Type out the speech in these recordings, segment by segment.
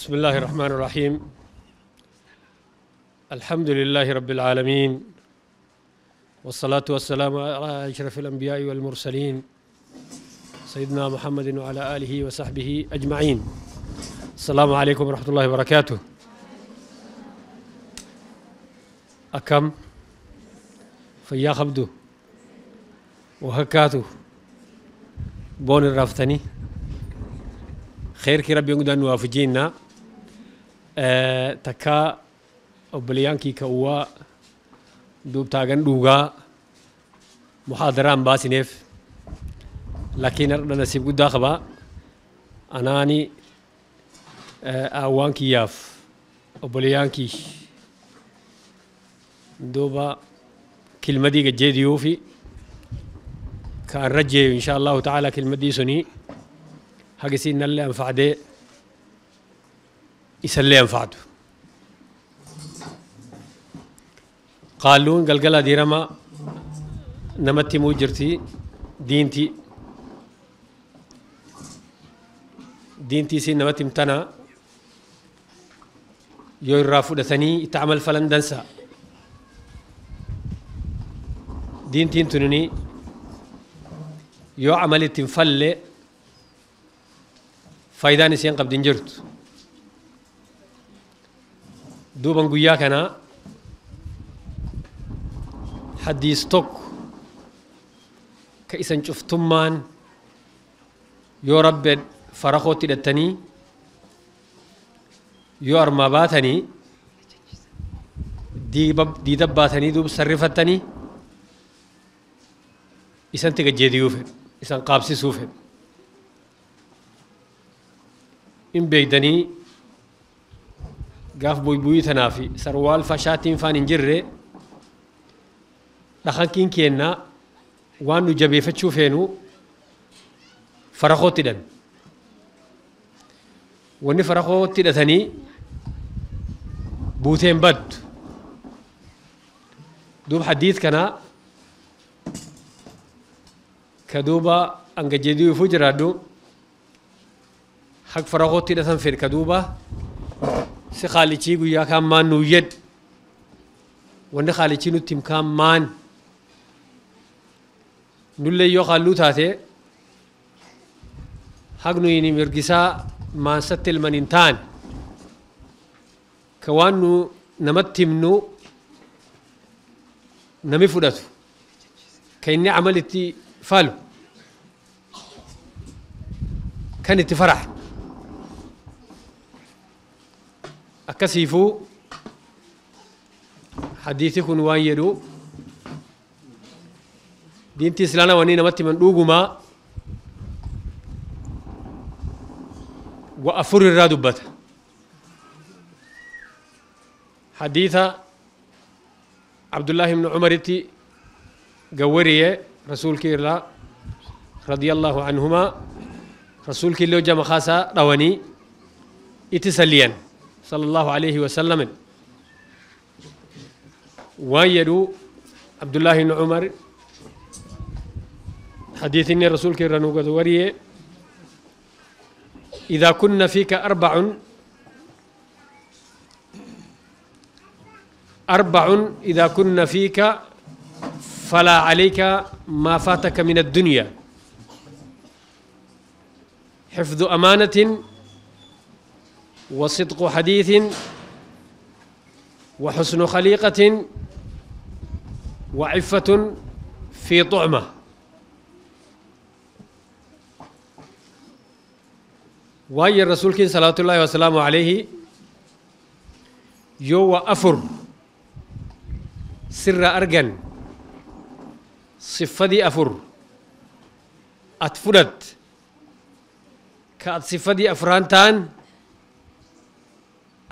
بسم الله الرحمن الرحيم. الحمد لله رب العالمين والصلاة والسلام على أشرف الأنبياء والمرسلين سيدنا محمد وعلى آله وصحبه أجمعين. السلام عليكم ورحمة الله وبركاته. أكم؟ فيا خبدو. وهكاتو. بون الرافتني. خير كي ربي يقدر نوافجينا أه تكا obboleeyyankii ka'uwaa duubtaagan dhuugaa muhaadaraan baasineef lakiin har'a nasiib guddaa qabaa anaani aawwaan kiyyaaf obboleeyyaankii duuba kilmadii gajjeediyuu fi kaan rajjeeyu insha allahu ta'ala kilmadii sunii hagisiin anfacdee galgala diirama namatti himuu jirti diinti diintii isiin namatti himtana yoo irraa fudhatanii itti amal falan dansa diintiin tunini yoo amal ittiin falle faayidaan isiin qabdin jirtu duuban guyyaa kanaa hadiis tokko ka isan cuftummaan yoo rabbe farakootti hidhattanii yoo armaa baatanii diida baatanii duub sarrifattanii isanti gajjeediyuu fedhu isan qaabsisuu fedhu in beeydanii gaaf buybuyii tanaa fi sarwaal fashaatiin faan hin jirre dhakankiin keennaa waan nu jabeeffachuu feenu farakootti hidhan wanni farakootti hidhatanii buuteen baddu duuba hadiis kanaa ka duuba angajjeedii ufuu jiraaddu haq farakootti hidhatan fedhe ka duuba si qaalichii guyyaa kaan maan nuu yed wanni qaalichii nutti himkaan maan nullee yoo qaalluu taate haqnu ini mirgisaa maansatti ilman hin taan ka waan nu namatti himnu nami fudhatu ka inni amal itti falu kan itti farax كسيفو. حديثكم وايدو. دين تسلانا ونين متي من دوغما وأفر الرادبات حديث عبد الله بن عمر تي قوري رسول كيرلا رضي الله عنهما. رسول كيرلا جمخاسا رواني. اتسليان sala allahu alayhi wasallamin waan jedhu abdullaahi ibnu cumar حديث إن الرسول كي رنوغ وريه إذا كنا فيك أربع. أربع إذا كنا فيك فلا عليك ما فاتك من الدنيا. حفظ أمانة وصدق حديث وحسن خليقة وعفة في طعمة. وأي الرسول كن صلاة الله وسلامه عليه يو أفر سر أرجن صفدي أفر أتفرد. كأت صفدي أفرانتان تان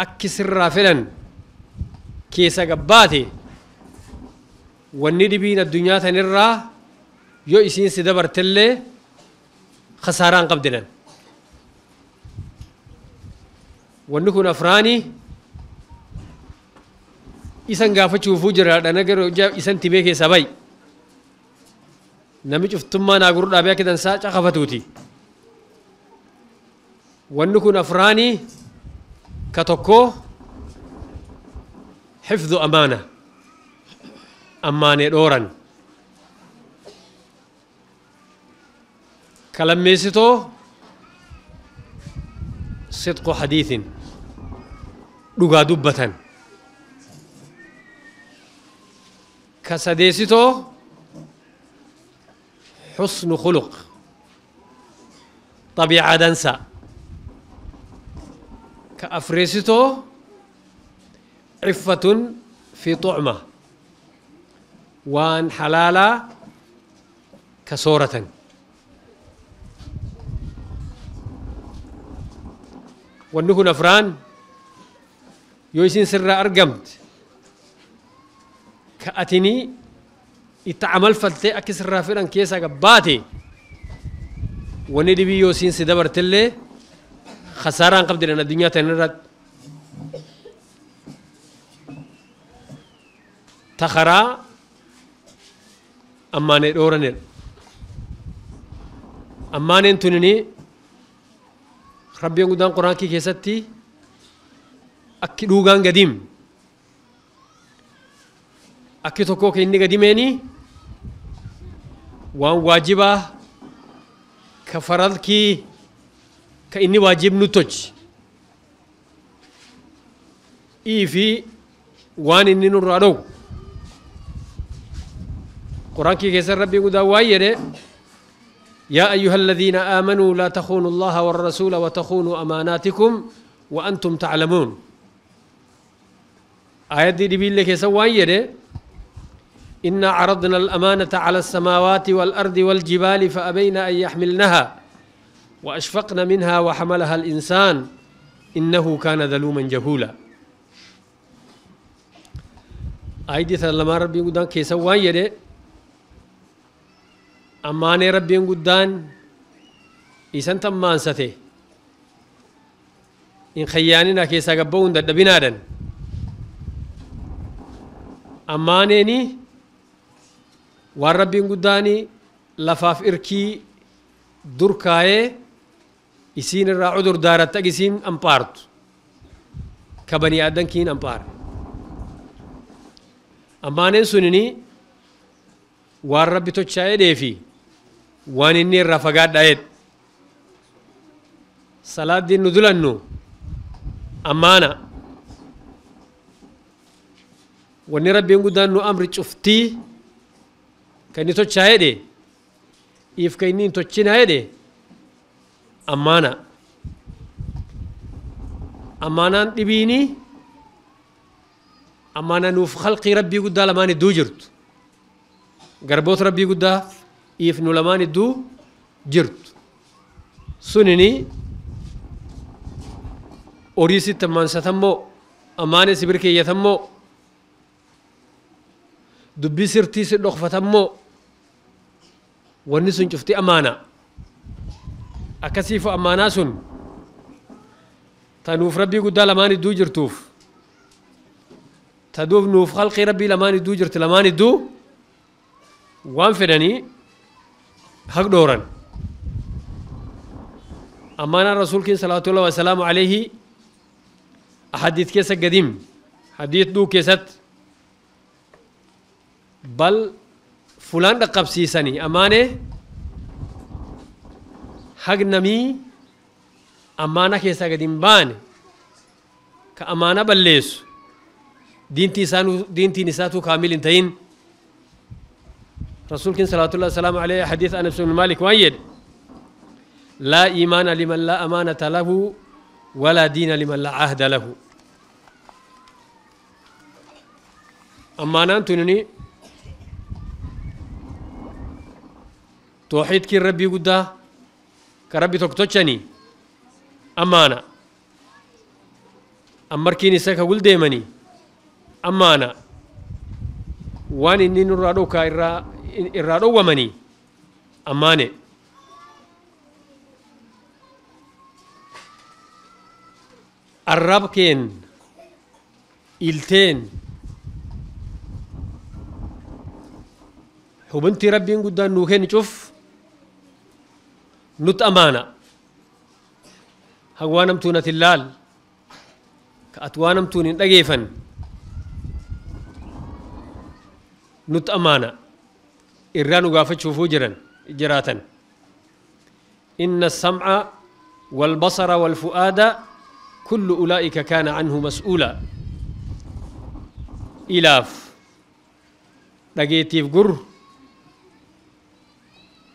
akki sirraa fedhan keessa gabbaate wanni dhibiin addunyaa tanirraa yoo isiin si dabartellee khasaaraan qabdinan wanni kun afraanii isan gaafachuufuu jiraadha nagar isan timee keessa bay nami cuftummaa naa guruu dhaabee akka dansaa caqafatuuti wanni kun afraanii كتوكو حفظ أمانة. أمانة دورا كلميستو صدق حديث dubbatan ka sadeessitoo xusnu khuluq طبيعة دنسا. كأفريسيتو عفة في طعمة وان حلالا كسورة. ونهو نفران يوسين سر أرقمت. كأتيني يتعمل فلتي أكسر رافران كيسا قباتي. وندي بيوسين سدبر تلي dhibii yoo isin si dabartillee khasaaraan qabdidan addunyaa tan irratti ta karaa ammaanee dhooranedha ammaaneen tunini rabbiin guddaan quraankii keessatti akki dhuugaan gadiim akki tokkoo ka inni waajib nu tolchi ii fi waan inni nurraa rabbiin guddaa waan jedhe يا أيها الذين آمنوا لا تخونوا الله والرسول وتخونوا أماناتكم وأنتم تعلمون آيات دي دبيل لك سوان يده إنا عرضنا الأمانة على السماوات والأرض والجبال فأبين أن يحملنها وأشفقن منها وحملها الإنسان إنه كان ظلوما جهولا. آيدي لما ربي قدان كي سوان يده. أماني ربي قدان إسان تمان سته. إن خياننا كي سقبون دبنادن ammaaneeni waan rabbiin guddaani lafaaf irkii dur kaayee isiin irraa cudur daarattag isiin ampaartu ka banii addankiin ampaare ammaaneen sunini waan rabbi tochaa'edhee fi waan inni irraa fagaadhaa'edha salaaddiin nu dulannu ammaana wanni rabbiin guddaan nu amri cuftii kan inni tochaa jedhe if kan inni hin tochinaa jedhe ammaana ammaanaan dhibiini ammaana nuuf khalqii rabbii guddaa lamaan idduu jirtu garboota rabbii guddaa if nu lamaan idduu jirtu sunini horii sitti ammaansatammoo ammaane si birkeeyyatammoo dubbii sirtii si dhokfatammoo wanni sun cufti amaana akkasiifu ammaanaa sun tanuuf rabbii guddaa lamaan idduu jirtuuf taduuf nuuf halqii rabbii lamaan idduu jirti lamaan idduu waan fedhanii haq dhooran ammaanaan rasuulkiin salawaatullahi wasalaamu alayhi ahadiit keessa gadim hadiit dhuu keessatti bal fulaan dhaqqabsiisanii amaane hagnamii ammaana keessaa gadi hin baane ka amaana balleessu diintiin isaatu kaamil hin ta'in rasuulkin salawaatullahi wasalaamu alayhi hadiis anas bin maalik waan jedhe laa iimaana liman laa amaanata lahu walaa diina liman laa ahda lahu ammaanaan tunini tooxiidkiin rabbii guddaa ka rabbi tokko tochanii ammaana ammarkiin isa ka guldeemanii ammaana waan inni nurraa dhowkaa irraa dhowwamanii ammaane arrabkeen ilteen hubintii rabbiin guddaan nuu kenni cuf نوت أمانة. هوانم تونة اللال. كأتوانم تونة نجيفا نوت أمانة. إران وقافة شوفو جران جراتا إن السمع والبصر والفؤاد كل أولئك كان عنه مسؤولا. إلاف. لقيتي في قر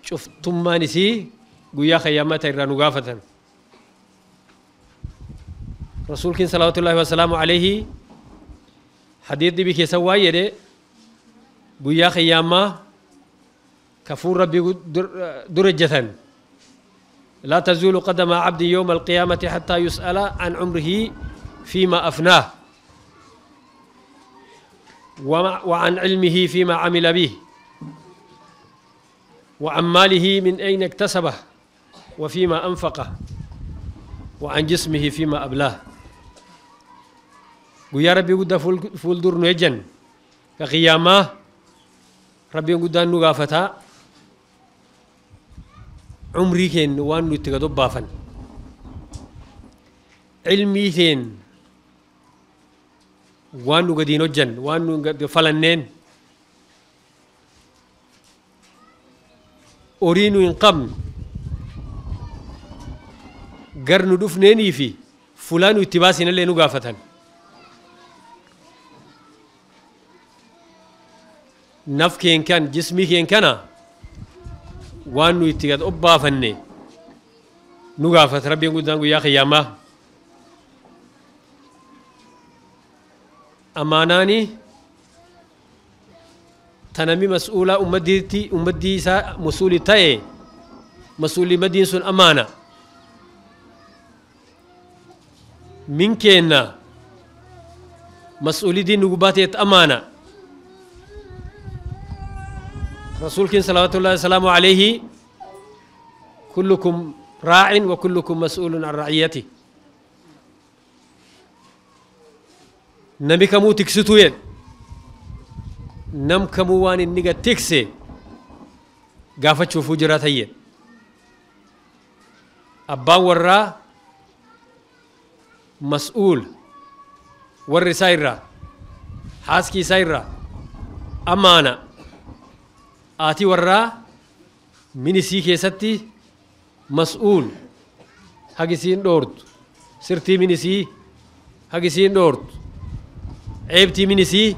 شفتم ما نسيه غويا خياما تيرانو غافتن رسول كين صلوات الله وسلام عليه حديث دي بكي سوا يدي غويا خياما كفور ربي درجتن لا تزول قدم عبد يوم القيامة حتى يسأل عن عمره فيما أفناه وعن علمه فيما عمل به وعن ماله من أين اكتسبه وفيما أنفقه وعن جسمه فيما أبلاه. ويا ربي قد فول دور نجن. كقيامة ربي قد نغافتا عمري كين وان نتقدو بافن. علمي كين waan nu gadiin hojjan waan nu falanneen horii nu hin qabnu gar nu dhufneenii fi fulaa nu itti baasinallee nu gaafatan naf keen kan jismii keen kana waan nu itti gad obbaafanne nu gaafata rabbiin guddaan guyyaa kiyyaamaa amaanaani tanami mas'uulaa ummaddiitti ummaddii isaa masuuli ta'e masuulii madiin sun amaana من كينا مسؤولي دين نقوباتيت أمانة رسول كين صلى الله عليه. وسلم كلكم راع وكلكم مسؤول عن رعيته. نبي كمو تكسيتو يد نم كمو وان النيغة تكسي. غافة شوفو جراتا يد أبا ورّا mas'uul warri isaa irraa haaskii isaa irraa amaana aatii warraa minisii keessatti mas'uul hagisiin dhoortu sirtii minisii hagisiin dhoortu ceebtii minisii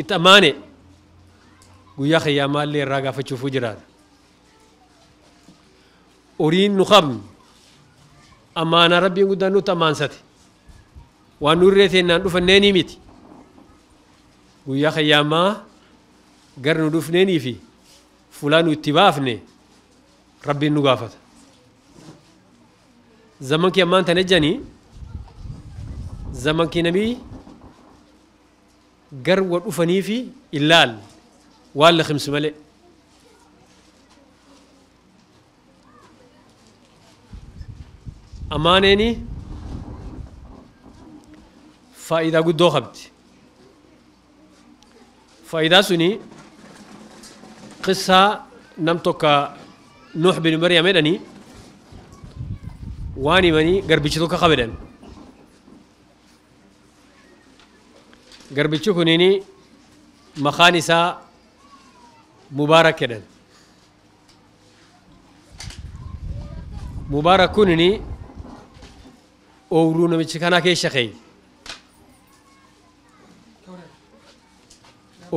itti amaane guyyaa kiyyaamallee irraa gaafachuufuu jiraata horiin nu qabnu amaanaa rabbiin guddaan nutti amaansate waan nu irree teennaan dhufanneenii miti guyyaa kiyyaamaa gar nu dhufneenii fi fulaa nu itti baafne rabbiin nu gaafata zaman kee ammaan tana janii zaman kee namii gar wa dhufanii fi illaal waan lakimsu malee amaaneeni faayidaa guddoo qabdi faayidaa suni qissaa nam tokka nuux bin maryam jedhanii waan himanii garbichi tokko qabedhan garbichi kunini maqaan isaa mubaarak jedhan mubaarak kunini oowruu namichi kanaa keessa keeye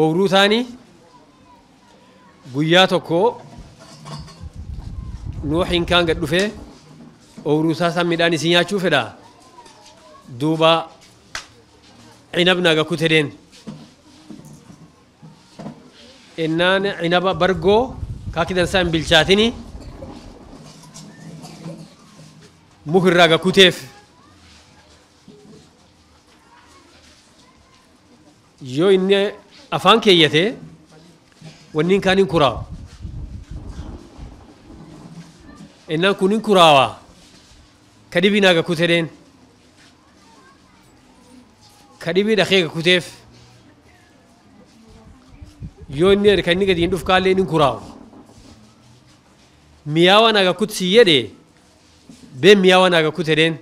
oowruu taanii guyyaa tokko nuuxiin kaan gad dhufee oowruu isaa san midhaan isii nyaachuu fedha duuba cinabna ga kutedeen innaan cinaba bargoo kaakidan isaa hin bilchaatini mukirraa ga yoo inni afaan keeyyate wanni kaan hin kuraawu innaan kun hin kuraawaa ka dhibinaa ga kutedeen ka dhibii dhaqee ga kuteef yoo inni kan inni gadi hin dhufkaallee hin kuraawu miyaawaan aga kutsi jedhe been miyaawaan aga kutedeen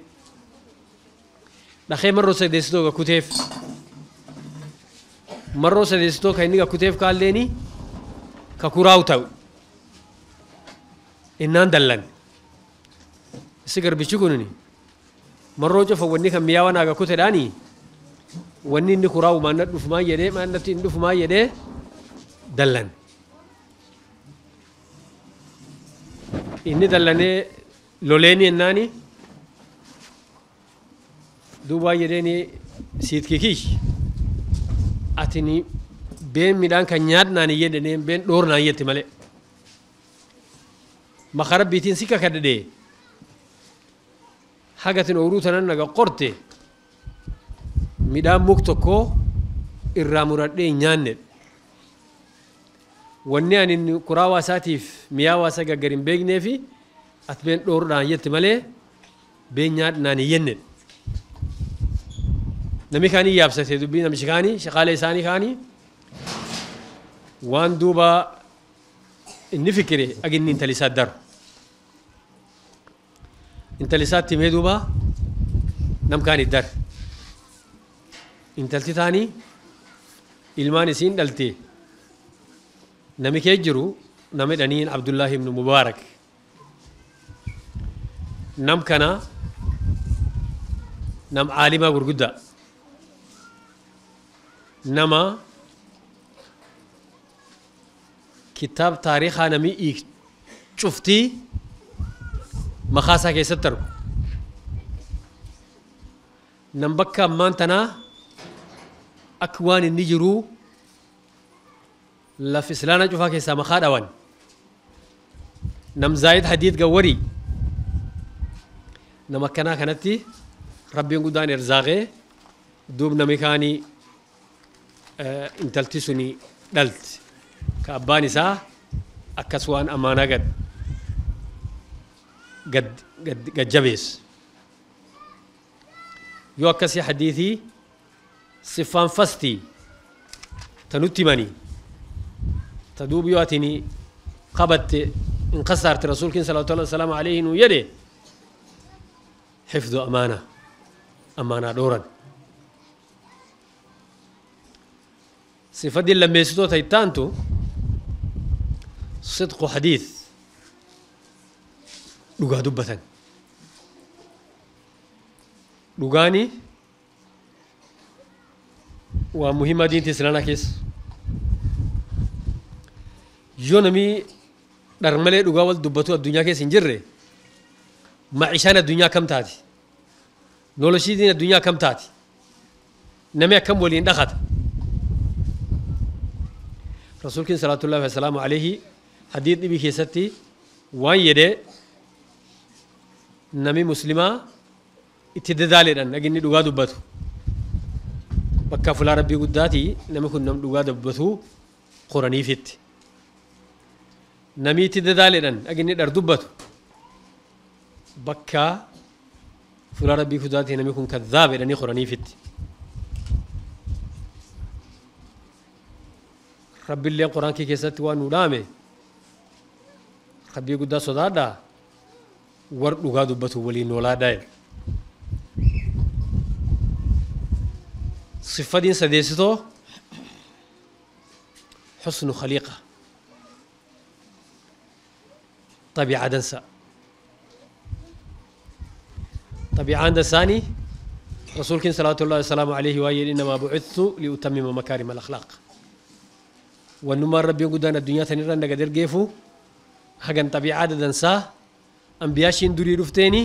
dhaqee marroo sadeessitoo gakkuteef marroo sadeessitoo ka inni gakkuteef kaalleeni ka kuraawu ta'u innaan dallan isi garbichi kunini marroo cofa wanni kan miyaa naa gakkutedhaani wanni inni kuraawu maanna dhufumaa jedhee maannatti hin dhufumaa jedhee dallan inni dallanee loleeni ennaani duubaa jedheeni siit kikiish atini been midhaan kan nyaadnaan hin jedhene been dhoornaan jetti malee maka rabbiitiin si kakadhadhe hagatin ooruu tanan naga qorte midhaan muk tokko irraa muradhee nyaanne wanni ani kuraa waasaatiif miyaa waasa gaggar hin at been dhoorudhaan jetti malee been nyaadnaan hin kaanii yaabsate dubbii namichi kaanii shaqaalee isaanii kaanii waan duuba inni fikire aginni intali isaa daru intali isaatti himee duuba nam kaanii dar intalti taanii ilmaan isiin dhalte nami kee jiru nami dhaniin abdullaahi ibnu mubaarak nam kana nam caalimaa gurguddaa nama kitaab taariikaa namii iik cuftii makaasaa keessatti argu nam bakka ammaan tanaa akka waan inni jiruu laf islaana cufaa keessaa makaa dhawan nam zaayid hadiid gawwarii nama akkanaa kanatti rabbiin guddaan erzaaqee duub nami kaanii intalti suni dhalti ka abbaan isaa akkas waan ammaanaa gad gad gad jabees yoo akkasii hadiitii siffaan fastii ta nutti himanii ta duub yoo atini qabatte in kasaarte rasuulkin salawatu llahi wasalaamu alayhi nuu jedhe xifdu amaana amaanaa dhooran صفة لما يسدو تيتانتو صدق حديث لغا دبة. لغاني ومهمة دين تسلانا كيس. يونمي درمالي لغا والدبتو الدنيا كيس انجره معيشان الدنيا كم تاتي. نولشي دين الدنيا كم تاتي. نمي كم ولين دخت رسولك صلى الله عليه وسلم عليه حديث نبي كيستي وان يدي نمي مسلمة اتددالي دان نجني دوغا دبتو بكا فلا ربي قداتي نمي كن نم دوغا دبتو قراني فيت نمي اتددالي دان نجني در دبتو بكا فلا ربي قداتي نمي كن ربي اللي قرآن كي كيسات وانو دامي ربي قد صدادا. ورد لغا دبتو ولي نولا داي صفة دين سديستو. حسن خليقة. طبيعة دنسا. طبيعة دنساني. رسول كن صلى الله عليه وسلم عليه وآله إنما بعثت لأتمم مكارم الأخلاق. Wannumaan rabbiin guddaan addunyaa tan irra naga dergeefu hagan xabiicaa dadansaa ambiyaashiin durii dhufteeni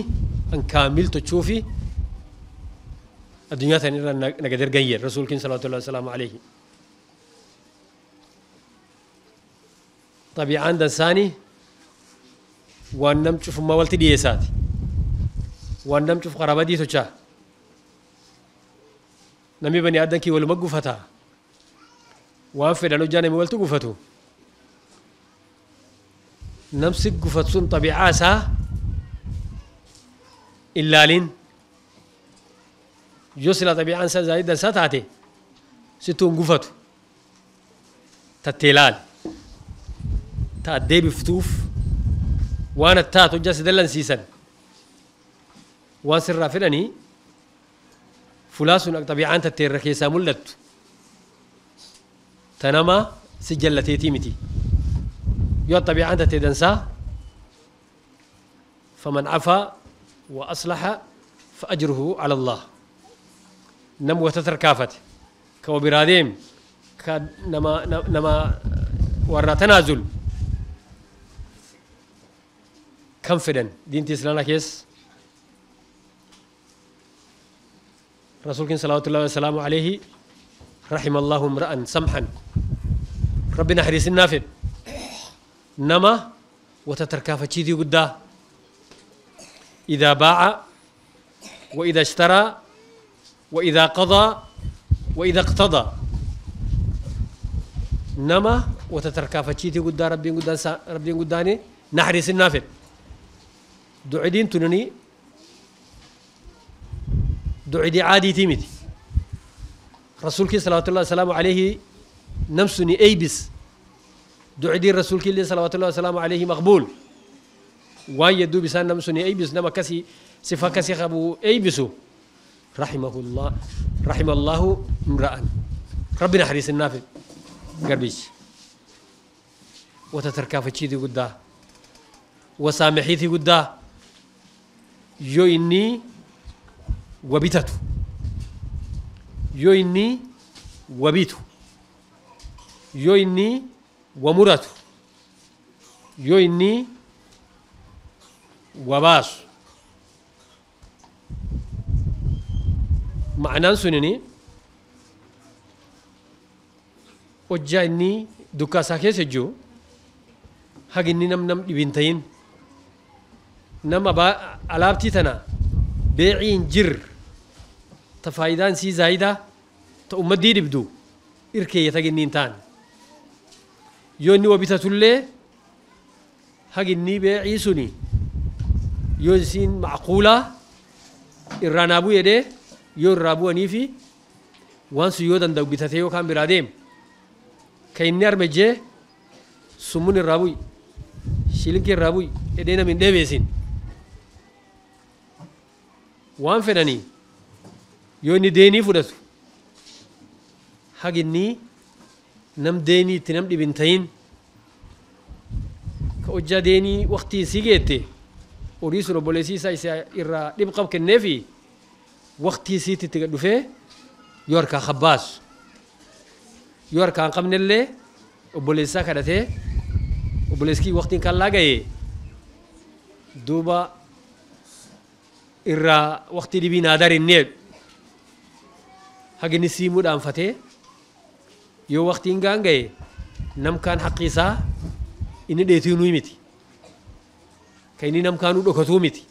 an kaamil tochuufi addunyaa tan irra naga dergan jedhe rasuulkiin salawaatullahi wasalaamu alayhi xabiicaan dansaani waan nam cufummaa walti dhiyeessaati waan nam cuf qarabadii tochaa namni bani aadankii waluma gufataa وافي لو جاني مولت غفتو نمسك غفت سن طبيعاسا إلا لين. يوصل طبيعة انسان زايد ساتاتي ستون غفت تتلال تا دي بفتوف. وأنا تاتو جاس دلن سيسن. وان سر رافلني فلاس طبيعة انت تركيسا ملت تنما سجل تيتي متي يو الطبيعة أنت تدنسا. فمن عفا وأصلح فأجره على الله. نم وتتر كافت. كو براديم. كنما نما ورنا تنازل. confident دين تسلانا كيس. رسولك صلى الله عليه وسلم رحم الله امرأ سمحا. ربنا حريص النافذ. نما وتتركا فتشيدي قدا. إذا باع وإذا اشترى وإذا قضى وإذا اقتضى. نما وتتركا فتشيدي قدا. ربي قدا ربي قداني نحريص النافذ. دعدين تنني. دعدي عادي تيمتي. رسولك صلى الله عليه وسلم عليه نمسني أيبس دعدي رسولك صلى الله عليه وسلم عليه مقبول. وان يدو بسان نمسني أيبس نما كسي صفا كسي خبو أيبسو رحمه الله. رحم الله امرأ ربنا حريص النافذ قربيش. وتتركا فتشيدي قدا وسامحيتي قدا يو inni wabitu يويني وبيتو يويني ومراتو يويني وباس معنى سنيني. وجايني دوكا ساكي سجو. هاجيني نم نم يبينتين نم أبا علابتي تنا. بيعين جر. تفايدان سي زايدة. Ta ummaddii dhibdu irkeeyya taginniin taan yoo inni wabitatullee haginnii beecii suni yoo isiin macquulaa irraa naa bu'u jedhee yoo irraa bu'anii fi waan sun yoo danda'u bitatee yookaan biraa deem ka inni arme jee summun irraa bu'i shilinkii irraa bu'i jedhee nam hin dheebeesin waan fedhanii yoo inni deenii fudhatu haginnii nam deenii itti nam dhibin tahin ka hojjaa deenii waqtii sii geette horii sun obboleessii isaa isa irraa dhib qab kenneefi waqtii siiti itti dhufee yoo harkaa kabbaasu yoo harkaa hin qabnellee obboleessaa kadhatee obboleeskii waqtiin kan laaga'e duuba irraa waqtii dhibii naa darinneedhu hagini siimuu dhaanfatee yoo waqtiin gaan ga'e namkaan haqqi isaa inni dheetinuu miti ka inni namkaanuu dhokatuu miti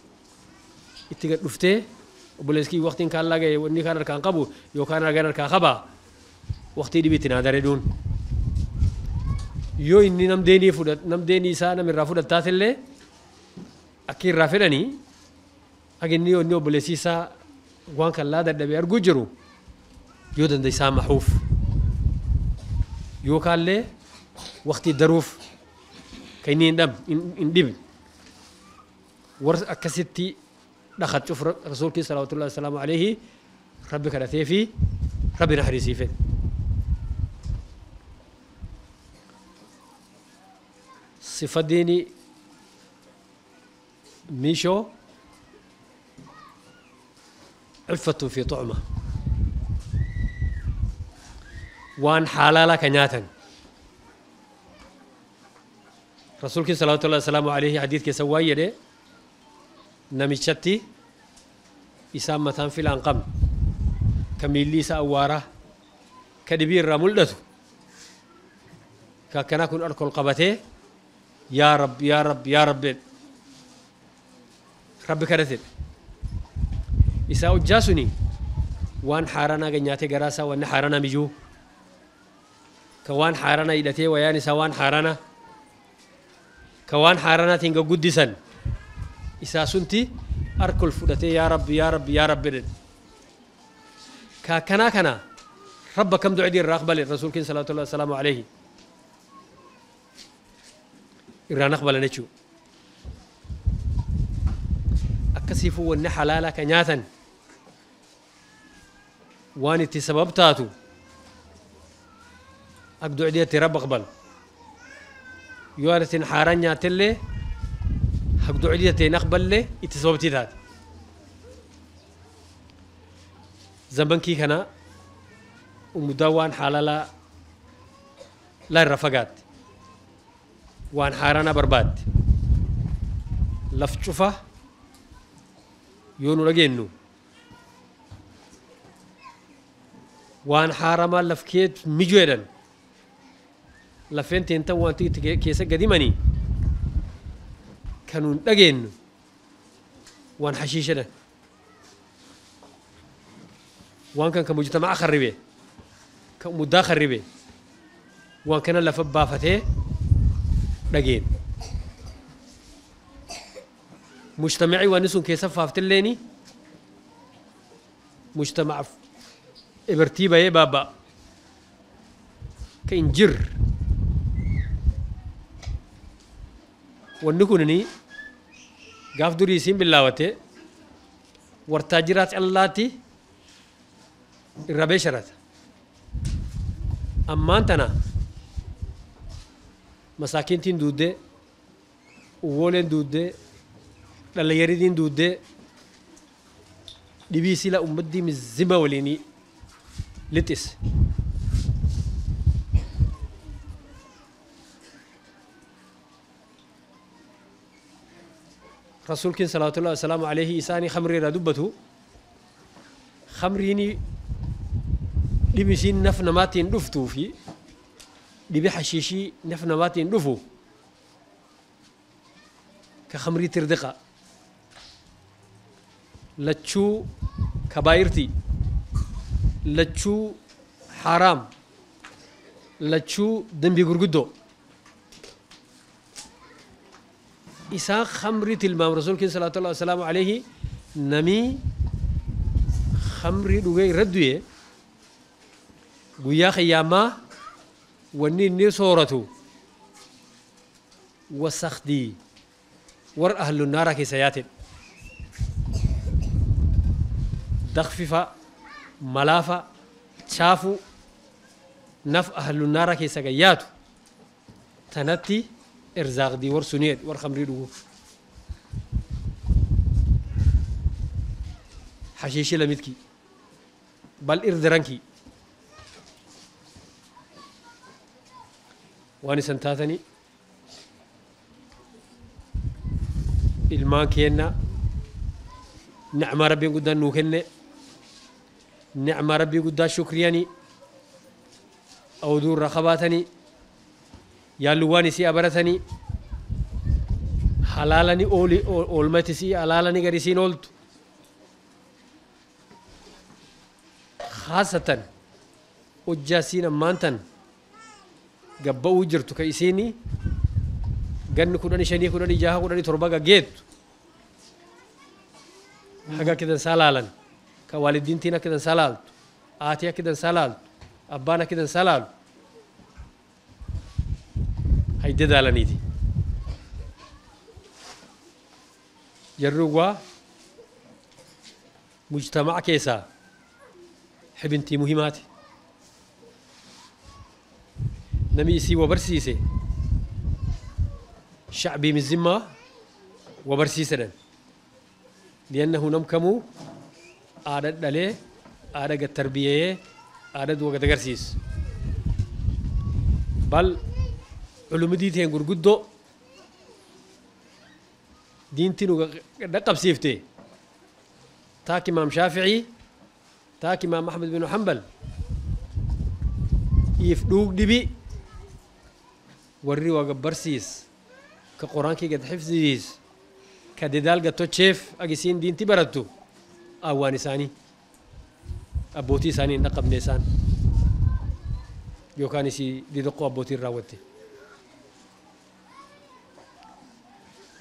itti gad dhuftee obboleeskii waqtiin kaan laa ga'e wanni kaan harkaan qabu yookaan argaan harkaa qabaa waqtii dhibitti naa dareduun yoo inni nam deenii fudhat nam deenii isaa nam irraa fudhattaatillee akka irraa fedhanii haginni yoo inni obboleessii isaa waan kan laa dadhabee arguu jiru yoo danda isaa يوكالي وقتي دروف كاينين دم ان دم ور اكستي دخلت شوف رسول كي صلوات الله وسلم عليه ربك رثيفي ربي رحريسيفي صفة ديني ميشو عفة في طعمه وان حلالة كنياتا. رسولك صلى الله عليه عليه حديث كسواي يدي نمشتي. إسام متان في الأنقم. كميلي سأوارة كدبير رمولدتو كاكنا كن أركل قبته. يا رب يا رب يا رب. رب كرتل isaa hojjaa suni waan haaranaa ganyaatee garaasaa wanni haaranaa mijuu ka waan haaranaa hidhatee wayaan isaa waan haaranaa ka waan haaranaatiin gaguddisan isaa sunti arkol fudhatee yaa rabbi yaa rabbi yaa rabbi jedhe ka akkanaa kana rabba kam ducdii irraa aqbale rasuulkiin salawaatullahi wasalaamu alayhi irraan aqbalan jechuu akkasiifuu wanni halaalaa ka nyaatan waan itti sabab taatu أكدو عديتي رب أقبل يوارثين حاران ياتلي أكدو عديتي نقبل لي إتسوبتي ذات. زمن كي كنا ومدوان حالالا لا الرفقات وان حارانا برباد. لفتشوفة يونو لجينو وان حارما لفكيت مجويدن jedhan lafeen teentan wanti itti keessa gadimanii kan nun dhageennu waan hashiishadhan waan kan ka mujtamaa kharribe ka muddaa kharribe waan kana lafa baafatee dhageen mujtamacii waan sun keessa faaftilleeni mujtamaca ibartii bayee baaba ka hin wanni kunini gaaf durii isiin bilaawate wartaa jiraat callaatti irra beesharata ammaan tana masaakiintiin duuddee uwwooleen duuddee dhalinyariin duuddee dhibii sila ummaddii mizima waliinii lixis rasuulkiin salawaatullahi wasalaamu alayhi isaanii khamriirraa dubbatu khamriini dhibi isiin naf namaatiin dhuftuu fi dhibi hashiishii naf namaatiin dhufu ka khamrii tirdiqa lachuu kabaayirti lachuu haraam lachuu dambii gurguddoo isaa khamrii tilmaam rasuulkiin salawaatullahi wasalaamu alayhi namii khamrii dhugee irra du'e guyyaa qiyyaamaa wanni inni sooratu wasakdii war ahlu naara keessa yaaten dakfifa malaafa chaafu naf ahlu naara keessa gayyaatu tanatti suniyeed war khamrii dhugu hashiishi lamidki bal irdiranki waan isan taatani ilmaan keenna nicmaa rabbiin guddaan nuu kenne nicmaa rabbii guddaa shukriyanii awduu irra qabaatanii yaalluwwan isii abaratanii halaalani ooli oolmati isii halaalani gad isiin ooltu haasatan hojjaa isiin ammaan tan gabba'uu jirtu ka isiini ganni kudhani shanii kudhani jaha kudhani torba gaggeettu haga akkidan saa laalan ka waaliddiintiin akkidan saa laaltu aatii akkidan saa laaltu abbaan akkidan saa laalu hayde daalaniiti jarruwaa mujtamaca keessaa xibintii muhimaati nami isii wabarsiise shacbii mizimmaa wabarsiisedhan liannahu nam kamuu aadha dhalee aadha gad tarbiyeyee aadha duwa gad agarsiis bal علمديتين غرغدو. دينتينو دقب سيفتي. تاك إمام شافعي تاك إمام أحمد بن حنبل. يفدوق دبي وري وغبرسيس كقران كي قد حفظيس. كديدال قد توتشيف. اجسين دينتي برتو أواني ساني. أبوتي ساني نقب نيسان. يوكاني سي ديدقو أبوتي راوتي.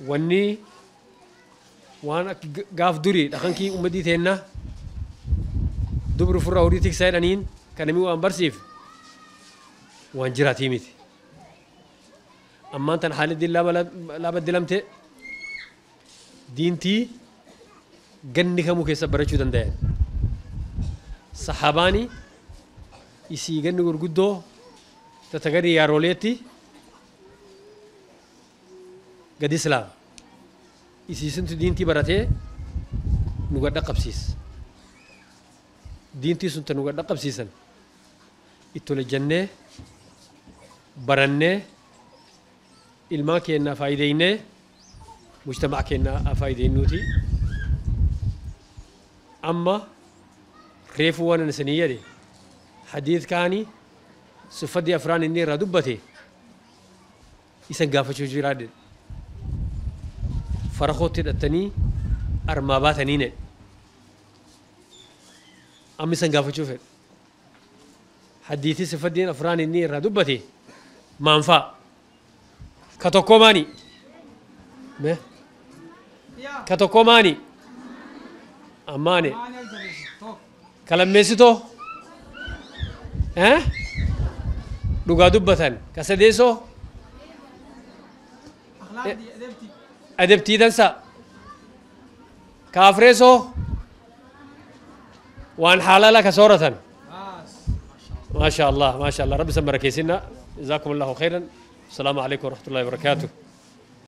Wanni waan akka gaaf durii dhaqankii ummadii teenna dubri furraa horii tiksaa jedhaniin kan namni waan barsiif waan jiraatii miti. Ammaan tan haalli laa baddilamte diintii ganni kamuu keessa barachuu danda'an saxaabaani isii ganni gurguddoo tatagari yaaroleetti gad islaam isiisintu diintii baratee nu gadha qabsiis diintii sun ta nu gadha qabsiisan itti hojjannee barannee ilmaa keenyaa faayideynee mujtamaa keenyaa faayideynuuti amma reefu waan isanii jedhe hadiis kaanii siffadii afraan inni irraa dubbate isan gaafachuu jiraadhe farakootti hidhattanii armaa baatanii nedhe amma isan gaafachuu fedhe hadiisii siffadiin afraan inni irraa dubbate maanfaa ka tokkoo maani ka tokkoo maani ammaane ka lammeessitoo eh dhugaa dubbatan ka sadeessoo adabtii dansa ka afreessoo waan xaalala ka sooratan ما شاء الله ما شاء الله. رب سمرك يسنا جزاكم الله خيرا. السلام عليكم ورحمة الله وبركاته.